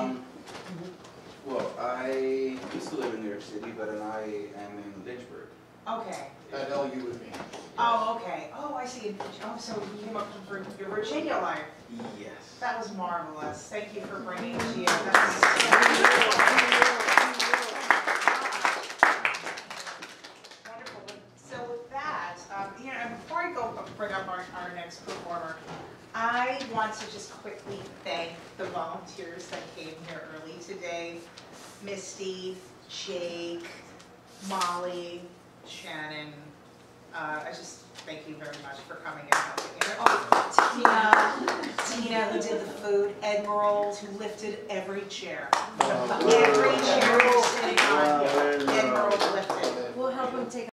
Um, well, I used to live in New York City, but I am in Lynchburg. Okay. At LU with me. Oh, okay. Oh, I see. Oh, so you came up for your Virginia life. Yes. That was marvelous. Thank you for bringing Gio. That was- want to just quickly thank the volunteers that came here early today. Misty, Jake, Molly, Shannon. Uh, I just thank you very much for coming and helping. And oh, Tina, Tina who did the food, Emerald who lifted every chair. Every chair you're sitting on, Emerald lifted. We'll help him take